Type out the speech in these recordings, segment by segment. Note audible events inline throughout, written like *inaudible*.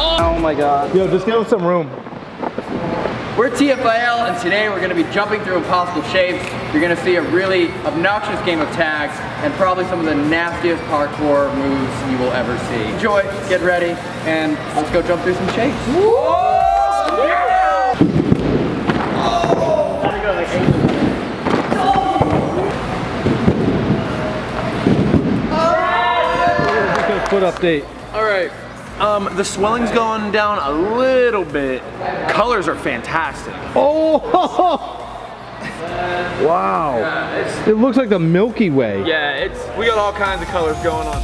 Oh my god. Yo, just give him some room. We're TFIL and today we're going to be jumping through impossible shapes. You're going to see a really obnoxious game of tags and probably some of the nastiest parkour moves you will ever see. Enjoy, get ready, and let's go jump through some shapes. Foot update. All right. Um, the swelling's going down a little bit. Colors are fantastic. Oh! *laughs* wow. it looks like the Milky Way. Yeah, it's we got all kinds of colors going on.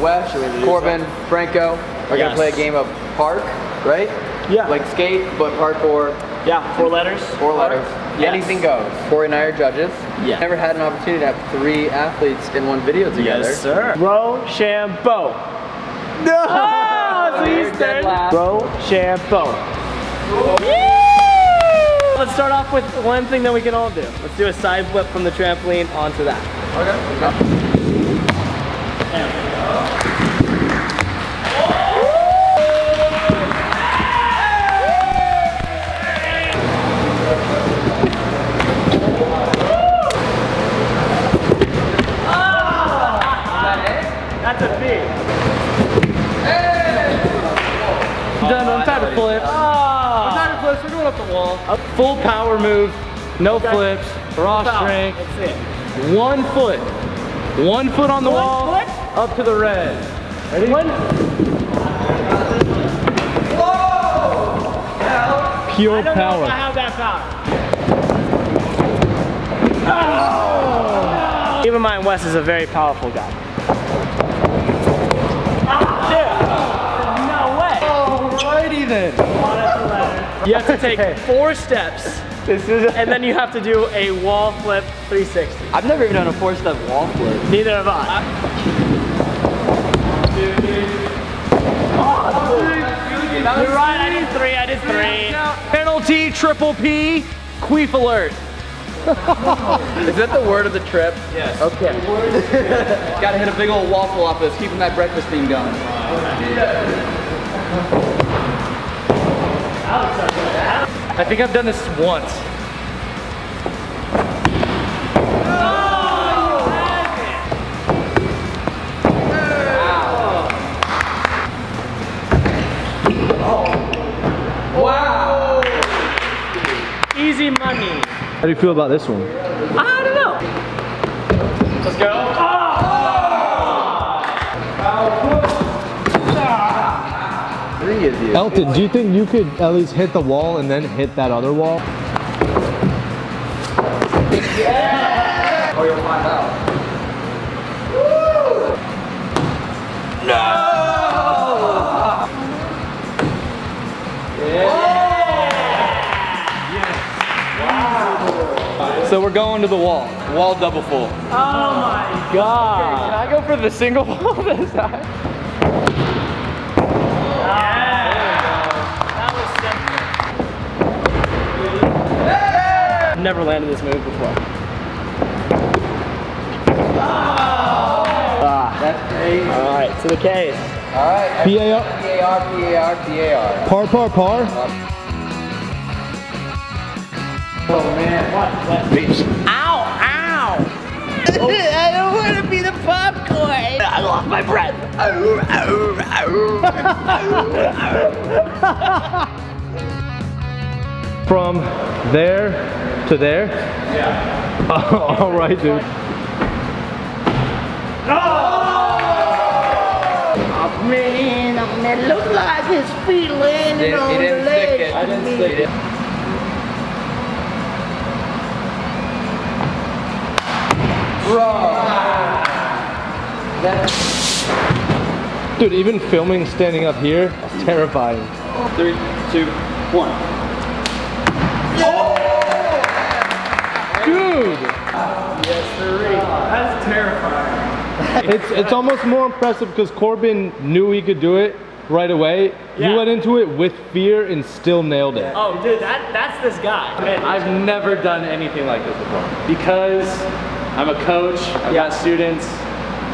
Body. Uh, Wes, Corbin, Franko are going to play a game of park, right? Yeah. Like skate, but parkour, Yeah, four letters. four letters. Yes. Anything goes. Corey and I are judges. Yeah. Never had an opportunity to have three athletes in one video together. Yes, sir. Rochambeau. *laughs* No! Oh, so You're he's dead third. last. Let's start off with one thing that we can all do. Let's do a side flip from the trampoline onto that. That's a B. Done. I'm tired of flips. I'm tired of flips. We're going up the wall. Full power move, no flips, raw strength, That's it. one foot. One foot on the One wall, foot? up to the red. Ready? One. Pure I don't know if power. I have that power. Keep in mind, Wes is a very powerful guy. Dude, no way. Alrighty then. You have to take four steps, and then you have to do a wall flip 360. I've never even done a four-step wall flip. Neither have I. You're right, I did three, I did three. Penalty, triple P, queef alert. Is that the word of the trip? Yes. Okay. *laughs* Gotta hit a big old waffle off of this, keeping that breakfast theme going. I think I've done this once. Do you feel about this one? I don't know. Let's go. Three of you. Elton, do you think you could at least hit the wall and then hit that other wall? Oh, you'll find out. So we're going to the wall. Wall double full. Oh my god. Can I go for the single wall *laughs* this time? That was simple. Never landed this move before. Ah, That's crazy. all right, to the case. All right. PAR. PAR, PAR, PAR. Par, par, par. Oh man. Ow, ow. *laughs* I don't want to be the popcorn. I lost my breath. *laughs* From there to there? Yeah. *laughs* All right, dude. Oh, man, I mean, it looked like his feet landed He on the didn't ledge. I didn't stick it. Dude, even filming standing up here, it's terrifying. Three, two, one. Dude, That's terrifying. it's it's almost more impressive because Corbin knew he could do it right away. Yeah. He went into it with fear and still nailed it. Oh, dude, that that's this guy. I've never done anything like this before. Because I'm a coach, I've got students,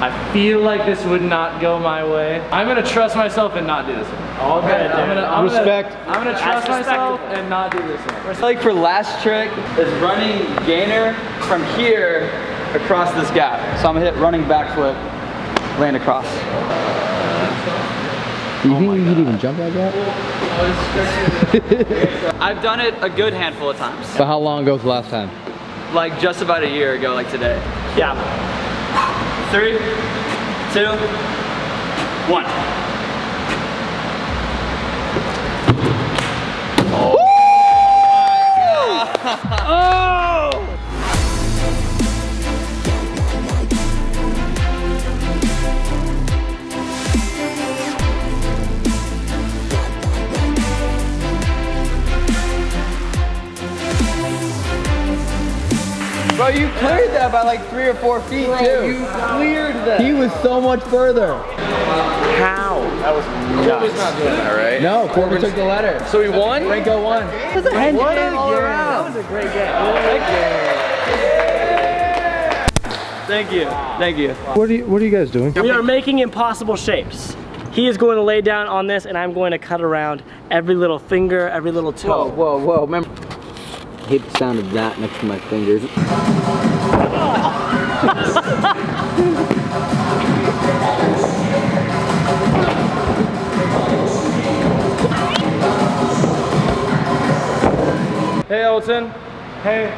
I feel like this would not go my way. I'm gonna trust myself and not do this one. All good, dude. I'm gonna, I'm Respect. Gonna, I'm gonna trust myself and not do this one. Like for last trick is running gainer from here across this gap. So I'm gonna hit running backflip, land across. You think you could even jump like that? *laughs* I've done it a good handful of times. But how long ago was the last time? Like just about a year ago, like today. Yeah. Three, two, one. Oh *laughs* *laughs* Bro, you cleared that by like three or four feet too. You cleared that. He was so much further. How? That was Corbin's not doing that, right? No, Corbin took the letter. So he won? Franko won. It was a hand game all around. That was a great game. Thank you. Thank you. What are you What are you guys doing? We are making impossible shapes. He is going to lay down on this and I'm going to cut around every little finger, every little toe. Whoa, whoa, whoa. Remember, I hate the sound of that next to my fingers. Hey Elton. Hey.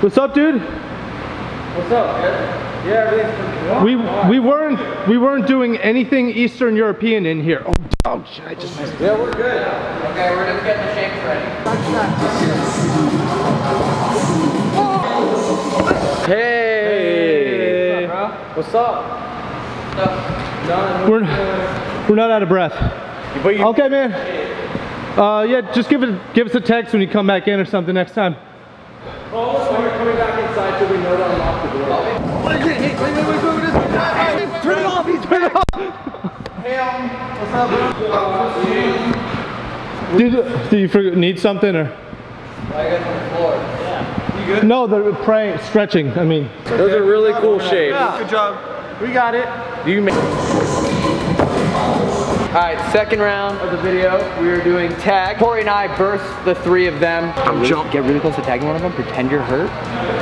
What's up, dude? What's up? Yeah, yeah We we weren't we weren't doing anything Eastern European in here. Oh, oh shit, I just missed. Okay, we're just getting the shapes ready. Hey. What's up? We're we're not out of breath. Okay, man. Uh, yeah, just give it give us a text when you come back in or something next time. coming back inside so we know to unlock the door. Turn it off. Turn it off. Did, do you forget, need something or? No, they're praying, stretching. I mean, Those are really cool shapes. Yeah. good job. We got it. You make All right, second round of the video. We are doing tag. Corey and I burst the three of them. I'm jump. Get really close to tagging one of them. Pretend you're hurt.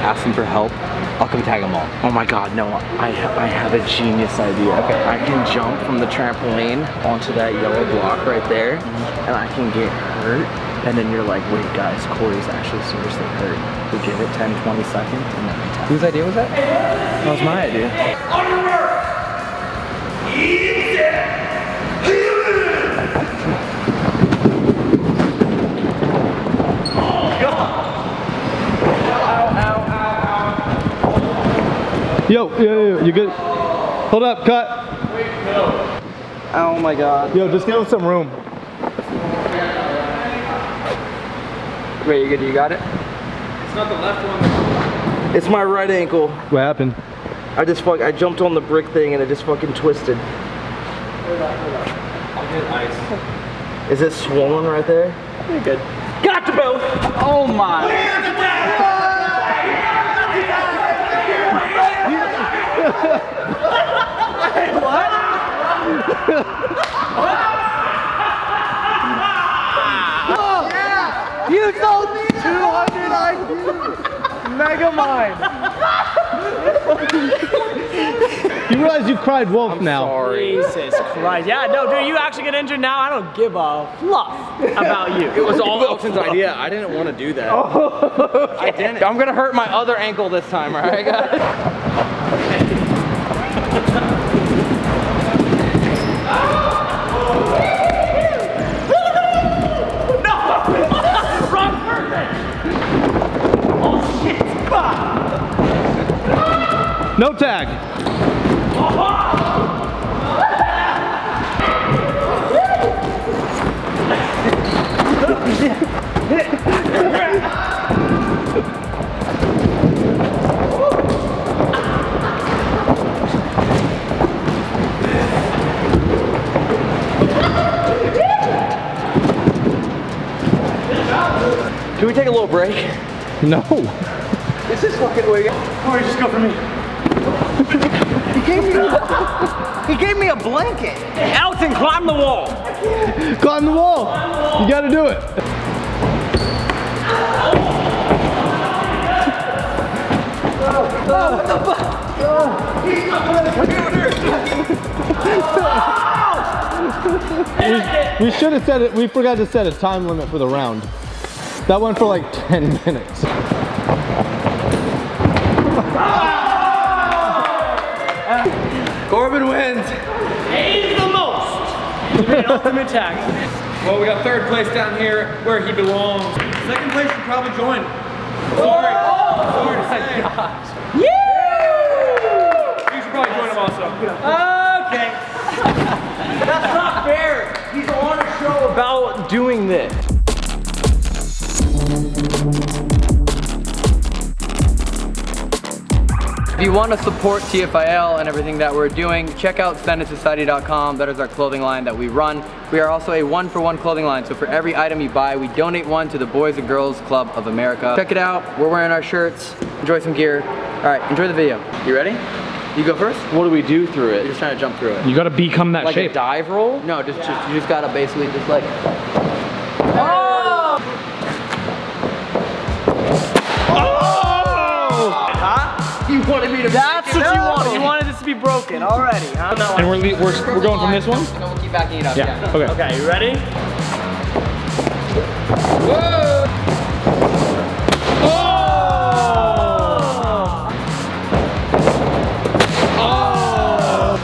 Ask them for help. I'll come tag them all. Oh my god, no, I, I have a genius idea. Okay. I can jump from the trampoline onto that yellow block right there, mm-hmm. and I can get hurt. And then you're like, wait guys, Corey's actually seriously hurt. We give it 10, 20 seconds, and then we tap. Whose idea was that? That was my idea. Yo, yo, yo, you good? Hold up, cut. Oh my god. Yo, just give him some room. Wait, you good? You got it? It's not the left one. It's my right ankle. What happened? I just fuck, I jumped on the brick thing and it just fucking twisted. Is it swollen right there? You're good. Got you both. Oh my. *laughs* You told me 200 IQ. Mega mind. You realize you cried wolf now. Jesus Christ. Yeah, no, dude, you actually get injured now. I don't give a fluff about you. It was all Elton's idea. I didn't want to do that. Oh. I didn't. I'm gonna hurt my other ankle this time, alright guys? No tag. Can we take a little break? No. Is this fucking way? Corey, just go for me. He gave me a, *laughs* he gave me a blanket. Elton, climb the wall. Climb the wall. You gotta do it. Oh, what the fuck! We should have said it. We forgot to set a time limit for the round. That went for like 10 minutes. Three ultimate tag. Well, we got third place down here where he belongs. Second place should probably join. Sorry. Oh Sorry to say. You should probably join him also. Okay. That's not fair. He's on a show about doing this. You want to support TFIL and everything that we're doing, check out SendItSociety.com. That is our clothing line that we run. We are also a one-for-one clothing line, so for every item you buy, we donate one to the Boys and Girls Club of America. Check it out. We're wearing our shirts. Enjoy some gear. All right, enjoy the video. You ready? You go first? What do we do through You're it? just trying to jump through it. You gotta become that Like shape. a dive roll? No, just, just you just gotta basically just like. Wanted me to That's what you wanted. You wanted this to be broken already, huh? No. And we're, le- we're, we're going from this one? No, we'll keep backing it up. Yeah. Okay. Okay, you ready? Whoa! Oh!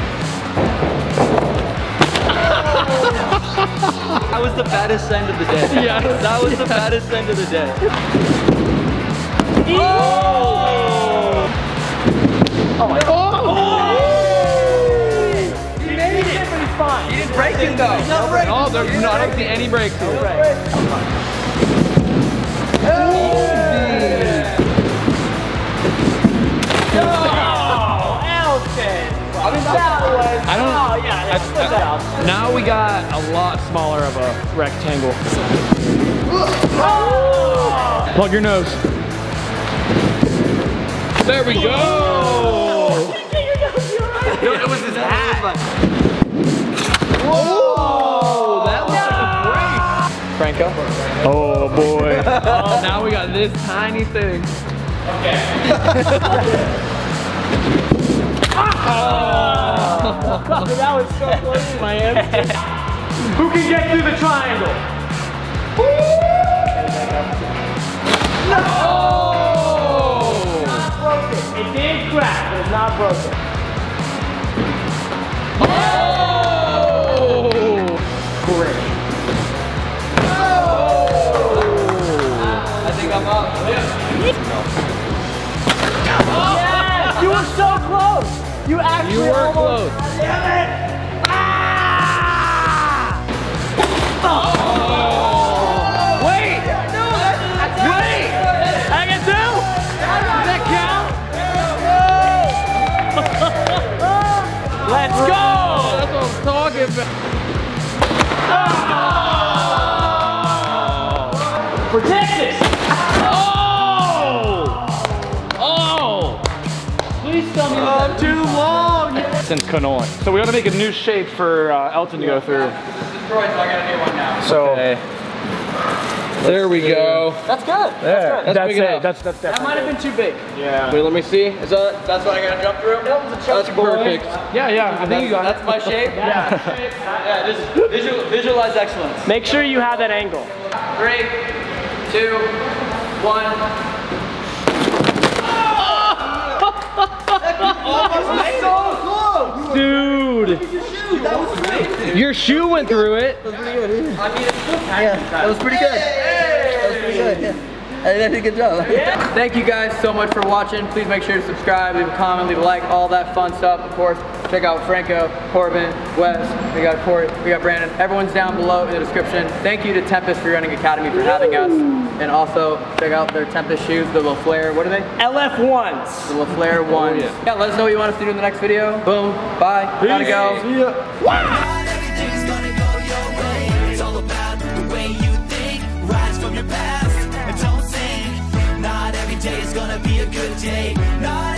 That was the baddest end of the day. *laughs* Yes. That was the baddest end of the day. Fine. He didn't break though. Oh, there's no, I don't see any breaks here. Oh, Elton. I mean, that was. I don't- Oh, yeah, yeah. Put that. Now we got a lot smaller of a rectangle. Oh! Plug your nose. There we go. *laughs* it was his hat. Whoa, that looks like a break. Franko. Oh boy. *laughs* oh, now we got this tiny thing. *laughs* that was so close to my hamstring. *laughs* Who can get through the triangle? Oh! Not broken. It did crack, but it's not broken. I You actually You were almost. close. Damn it! Ah! Wait! Wait! I can do? Does that count? *laughs* Let's go! That's what I'm talking about. For Texas! Since canoeing. So we got to make a new shape for uh, Elton to go through. Destroyed, so I gotta do one now. So there we go. That's good. There. That's, That's big it. enough. That's that's That might have been too big. yeah. Wait, let me see. Is that? That's what I gotta jump through. That was a That's perfect. Yeah, yeah. I think you got That's my shape. Yeah. *laughs* Yeah, just visual, visualize excellence. Make sure you have that angle. Three, two, one. Dude. Your shoe went through it. I mean, it's still That was pretty good. That was pretty good. Yeah. I did a good job. Thank you guys so much for watching. Please make sure to subscribe, leave a comment, leave a like, all that fun stuff. Of course, Check out Franko, Corbin, Wes, we got Corey, we got Brandon. Everyone's down below in the description. Thank you to Tempest Freerunning Academy for having us. And also check out their Tempest shoes, the LaFleur, what are they? LF1s. The LaFleur 1s. Oh, yeah. yeah. let us know what you want us to do in the next video. Boom, bye, Peace. gotta go. See ya. Wow. is gonna be a good day. Not